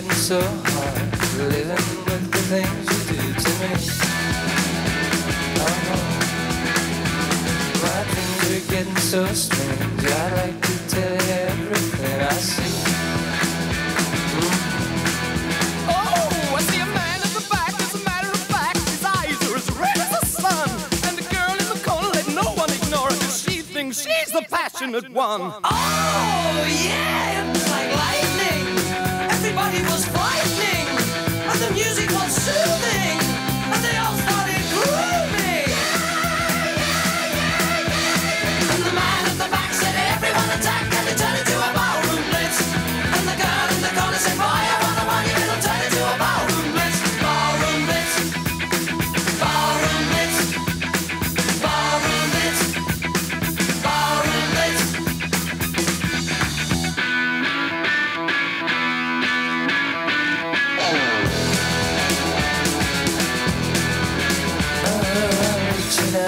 so hard living with the things you do to me. Oh, my dreams are getting so strange. I'd like to tell you everything I see. Oh, I see a man in the back. As a matter of fact, his eyes are as red as the sun. And the girl in the corner, let no one ignore her, 'cause she thinks she's the passionate one. Oh, yeah, it was like lightning. Everybody was frightening,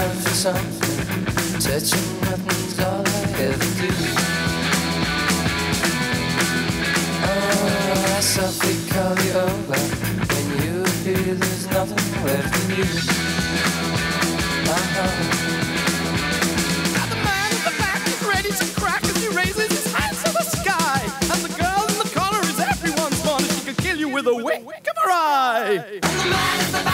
time for something Touching nothing's all I ever do. Oh, I suffocate you over When you appear there's nothing left in you. Uh-huh. The man in the back is ready to crack as he raises his hands to the sky. And the girl in the corner is everyone's She kill you with a wink of her eye And the man in the back